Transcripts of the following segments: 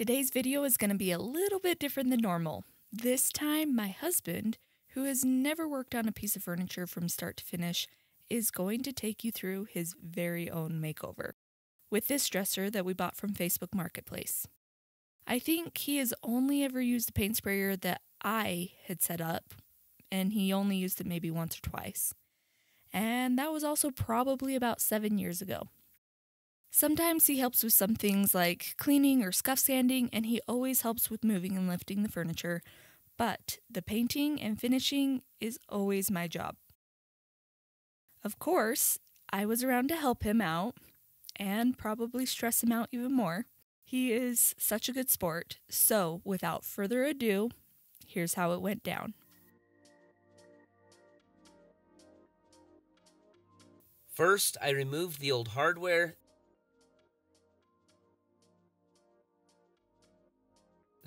Today's video is going to be a little bit different than normal. This time, my husband, who has never worked on a piece of furniture from start to finish, is going to take you through his very own makeover with this dresser that we bought from Facebook Marketplace. I think he has only ever used the paint sprayer that I had set up, and he only used it maybe once or twice. And that was also probably about seven years ago. Sometimes he helps with some things like cleaning or scuff sanding, and he always helps with moving and lifting the furniture, but the painting and finishing is always my job. Of course, I was around to help him out and probably stress him out even more. He is such a good sport, so without further ado, here's how it went down. First, I removed the old hardware.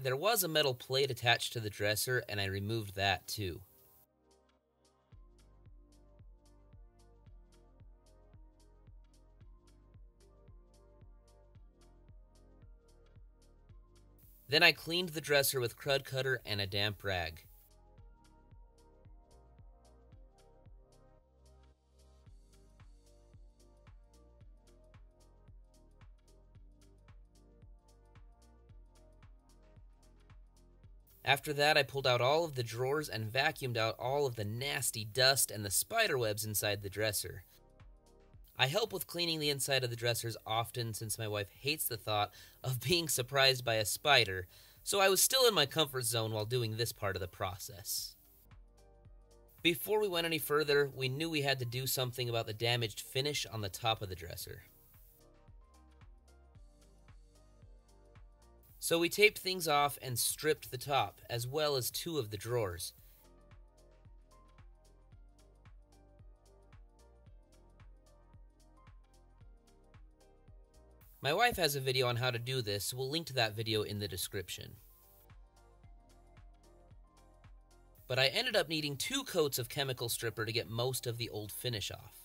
There was a metal plate attached to the dresser, and I removed that too. Then I cleaned the dresser with Krud Kutter and a damp rag. After that, I pulled out all of the drawers and vacuumed out all of the nasty dust and the spider webs inside the dresser. I help with cleaning the inside of the dressers often since my wife hates the thought of being surprised by a spider, so I was still in my comfort zone while doing this part of the process. Before we went any further, we knew we had to do something about the damaged finish on the top of the dresser. So we taped things off and stripped the top, as well as two of the drawers. My wife has a video on how to do this, we'll link to that video in the description. But I ended up needing two coats of chemical stripper to get most of the old finish off.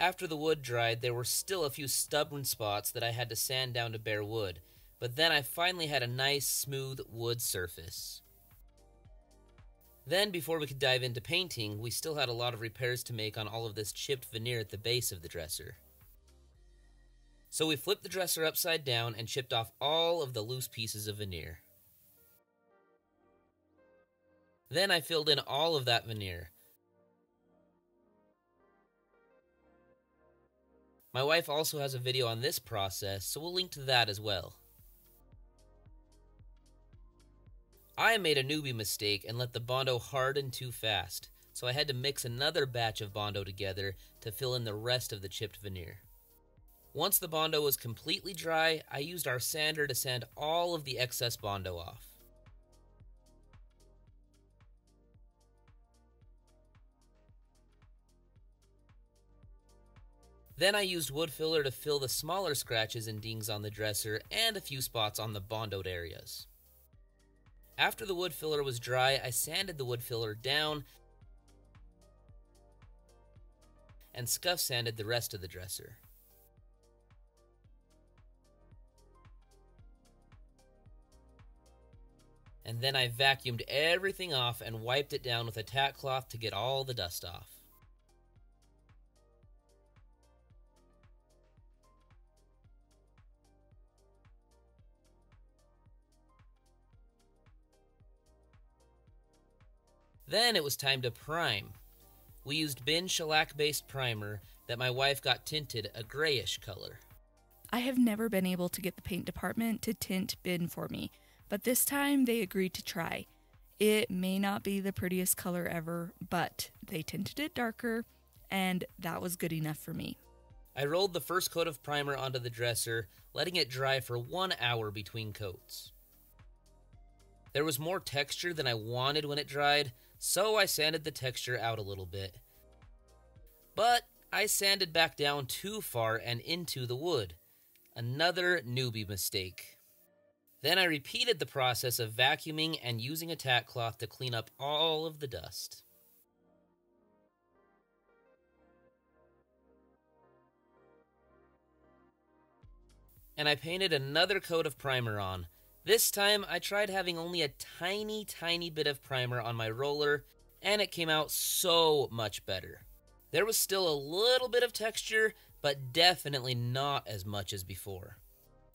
After the wood dried, there were still a few stubborn spots that I had to sand down to bare wood, but then I finally had a nice, smooth wood surface. Then, before we could dive into painting, we still had a lot of repairs to make on all of this chipped veneer at the base of the dresser. So we flipped the dresser upside down and chipped off all of the loose pieces of veneer. Then I filled in all of that veneer. My wife also has a video on this process, so we'll link to that as well. I made a newbie mistake and let the Bondo harden too fast, so I had to mix another batch of Bondo together to fill in the rest of the chipped veneer. Once the Bondo was completely dry, I used our sander to sand all of the excess Bondo off. Then I used wood filler to fill the smaller scratches and dings on the dresser and a few spots on the bondoed areas. After the wood filler was dry, I sanded the wood filler down and scuff sanded the rest of the dresser. And then I vacuumed everything off and wiped it down with a tack cloth to get all the dust off. Then it was time to prime. We used BIN shellac based primer that my wife got tinted a grayish color. I have never been able to get the paint department to tint BIN for me, but this time they agreed to try. It may not be the prettiest color ever, but they tinted it darker, and that was good enough for me. I rolled the first coat of primer onto the dresser, letting it dry for one hour between coats. There was more texture than I wanted when it dried, so I sanded the texture out a little bit. But I sanded back down too far and into the wood. Another newbie mistake. Then I repeated the process of vacuuming and using a tack cloth to clean up all of the dust. And I painted another coat of primer on, this time I tried having only a tiny, tiny bit of primer on my roller, and it came out so much better. There was still a little bit of texture, but definitely not as much as before.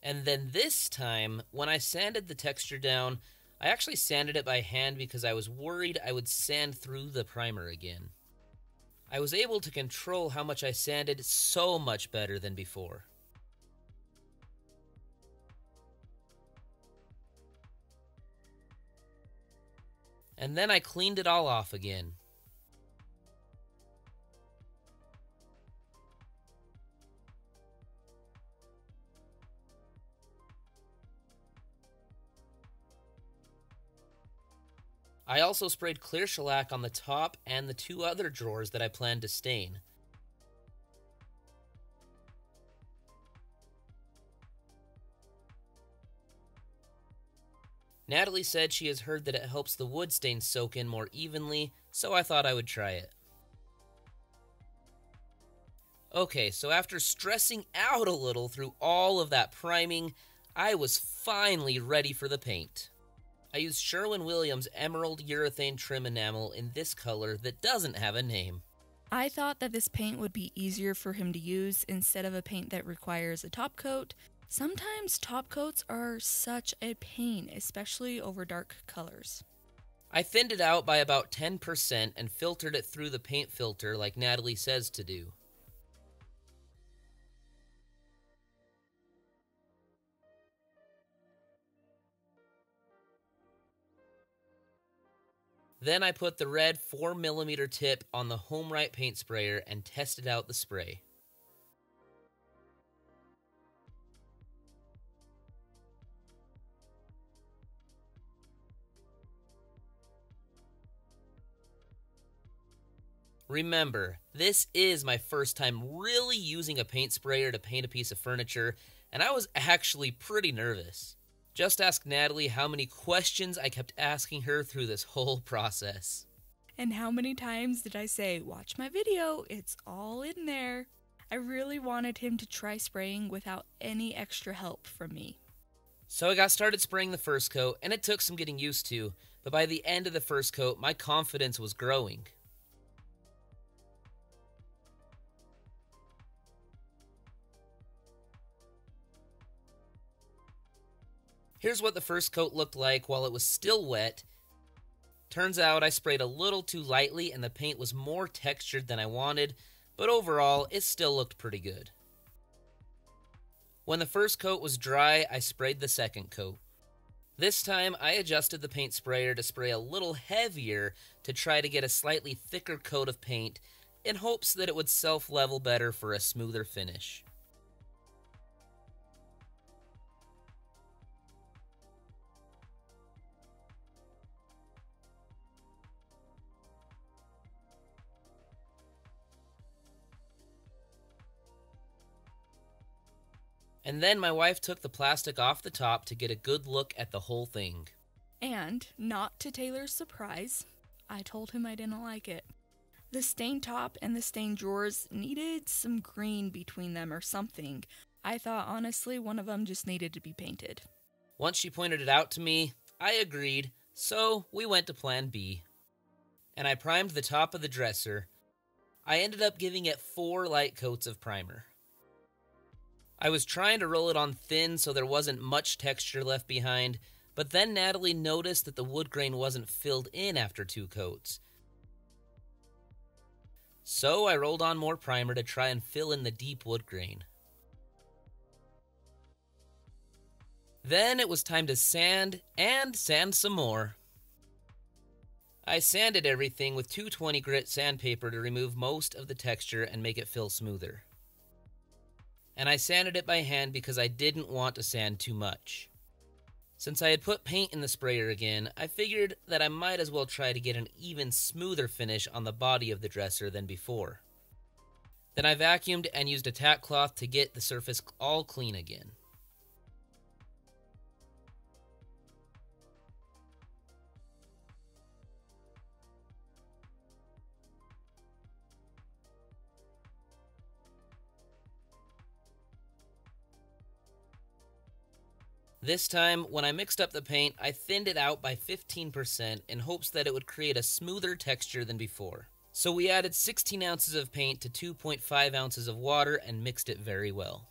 And then this time, when I sanded the texture down, I actually sanded it by hand because I was worried I would sand through the primer again. I was able to control how much I sanded so much better than before. And then I cleaned it all off again. I also sprayed clear shellac on the top and the two other drawers that I planned to stain. Natalie said she has heard that it helps the wood stain soak in more evenly, so I thought I would try it. Okay, so after stressing out a little through all of that priming, I was finally ready for the paint. I used Sherwin Williams Emerald Urethane Trim Enamel in this color that doesn't have a name. I thought that this paint would be easier for him to use instead of a paint that requires a top coat. Sometimes top coats are such a pain, especially over dark colors. I thinned it out by about 10% and filtered it through the paint filter like Natalie says to do. Then I put the red 4mm tip on the HomeRight paint sprayer and tested out the spray. Remember, this is my first time really using a paint sprayer to paint a piece of furniture, and I was actually pretty nervous. Just ask Natalie how many questions I kept asking her through this whole process. And how many times did I say, Watch my video, it's all in there? I really wanted him to try spraying without any extra help from me. So I got started spraying the first coat, and it took some getting used to, but by the end of the first coat, my confidence was growing. Here's what the first coat looked like while it was still wet. Turns out I sprayed a little too lightly and the paint was more textured than I wanted, but overall it still looked pretty good. When the first coat was dry, I sprayed the second coat. This time I adjusted the paint sprayer to spray a little heavier to try to get a slightly thicker coat of paint in hopes that it would self level better for a smoother finish. And then my wife took the plastic off the top to get a good look at the whole thing. And, not to Taylor's surprise, I told him I didn't like it. The stain top and the stain drawers needed some green between them or something. I thought honestly one of them just needed to be painted. Once she pointed it out to me, I agreed, so we went to plan B. And I primed the top of the dresser. I ended up giving it four light coats of primer. I was trying to roll it on thin so there wasn't much texture left behind, but then Natalie noticed that the wood grain wasn't filled in after two coats. So I rolled on more primer to try and fill in the deep wood grain. Then it was time to sand and sand some more. I sanded everything with 220 grit sandpaper to remove most of the texture and make it feel smoother and I sanded it by hand because I didn't want to sand too much. Since I had put paint in the sprayer again, I figured that I might as well try to get an even smoother finish on the body of the dresser than before. Then I vacuumed and used a tack cloth to get the surface all clean again. This time, when I mixed up the paint, I thinned it out by 15% in hopes that it would create a smoother texture than before. So we added 16 ounces of paint to 2.5 ounces of water and mixed it very well.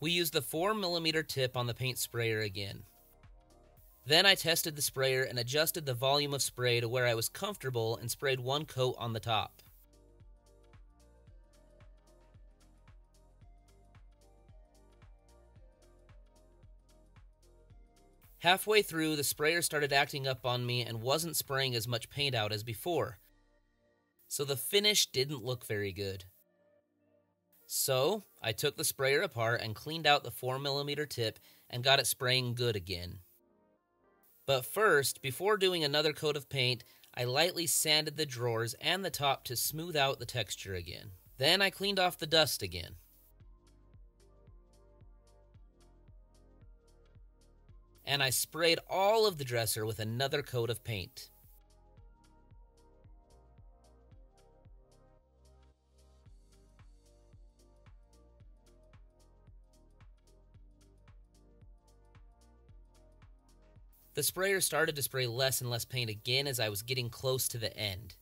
We used the 4mm tip on the paint sprayer again. Then I tested the sprayer and adjusted the volume of spray to where I was comfortable and sprayed one coat on the top. Halfway through, the sprayer started acting up on me and wasn't spraying as much paint out as before. So the finish didn't look very good. So, I took the sprayer apart and cleaned out the 4mm tip and got it spraying good again. But first, before doing another coat of paint, I lightly sanded the drawers and the top to smooth out the texture again. Then I cleaned off the dust again. And I sprayed all of the dresser with another coat of paint. The sprayer started to spray less and less paint again as I was getting close to the end.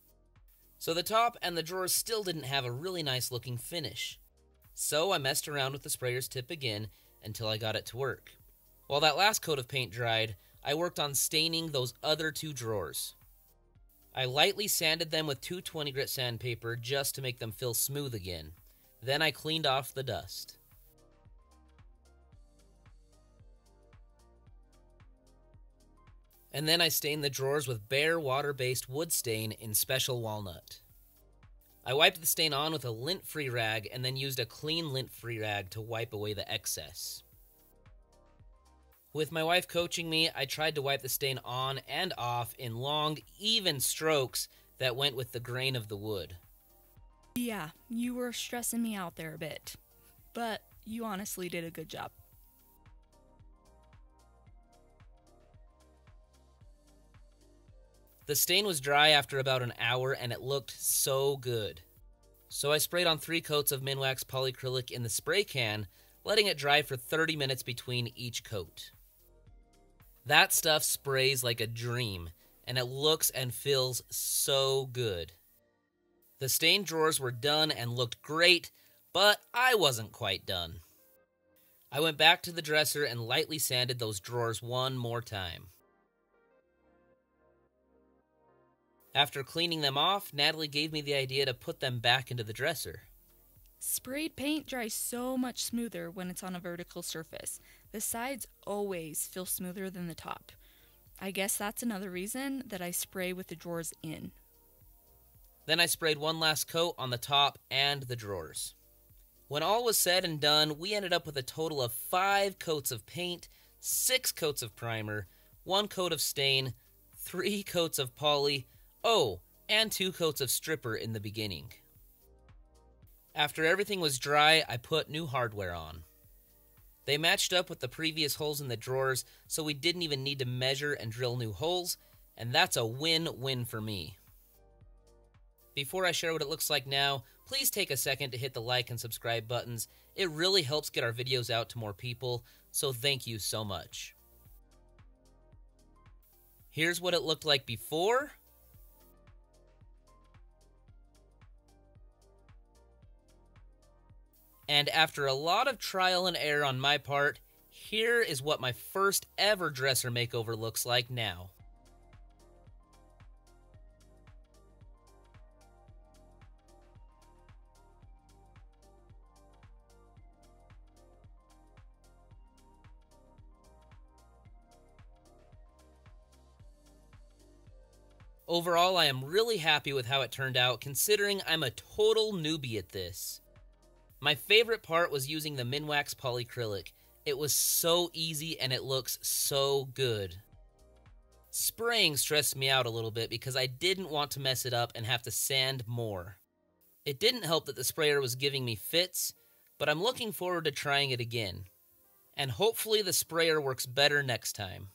So the top and the drawers still didn't have a really nice looking finish. So I messed around with the sprayer's tip again until I got it to work. While that last coat of paint dried, I worked on staining those other two drawers. I lightly sanded them with 220 grit sandpaper just to make them feel smooth again. Then I cleaned off the dust. And then I stained the drawers with Behr water based wood stain in special walnut. I wiped the stain on with a lint free rag and then used a clean lint free rag to wipe away the excess. With my wife coaching me, I tried to wipe the stain on and off in long, even strokes that went with the grain of the wood. Yeah, you were stressing me out there a bit, but you honestly did a good job. The stain was dry after about an hour and it looked so good. So I sprayed on three coats of Minwax polyacrylic in the spray can, letting it dry for 30 minutes between each coat. That stuff sprays like a dream, and it looks and feels so good. The stained drawers were done and looked great, but I wasn't quite done. I went back to the dresser and lightly sanded those drawers one more time. After cleaning them off, Natalie gave me the idea to put them back into the dresser. Sprayed paint dries so much smoother when it's on a vertical surface. The sides always feel smoother than the top. I guess that's another reason that I spray with the drawers in. Then I sprayed one last coat on the top and the drawers. When all was said and done, we ended up with a total of five coats of paint, six coats of primer, one coat of stain, three coats of poly, oh, and two coats of stripper in the beginning. After everything was dry, I put new hardware on. They matched up with the previous holes in the drawers, so we didn't even need to measure and drill new holes, and that's a win win for me. Before I share what it looks like now, please take a second to hit the like and subscribe buttons. It really helps get our videos out to more people, so thank you so much. Here's what it looked like before And after a lot of trial and error on my part, here is what my first ever dresser makeover looks like now. Overall, I am really happy with how it turned out, considering I'm a total newbie at this. My favorite part was using the Minwax polyacrylic. It was so easy and it looks so good. Spraying stressed me out a little bit because I didn't want to mess it up and have to sand more. It didn't help that the sprayer was giving me fits, but I'm looking forward to trying it again. And hopefully the sprayer works better next time.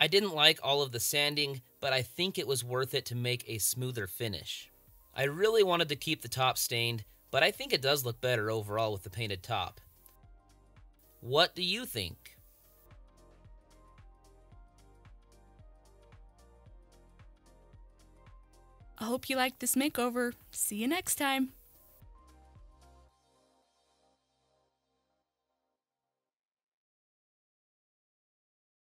I didn't like all of the sanding, but I think it was worth it to make a smoother finish. I really wanted to keep the top stained, but I think it does look better overall with the painted top. What do you think? I hope you liked this makeover. See you next time.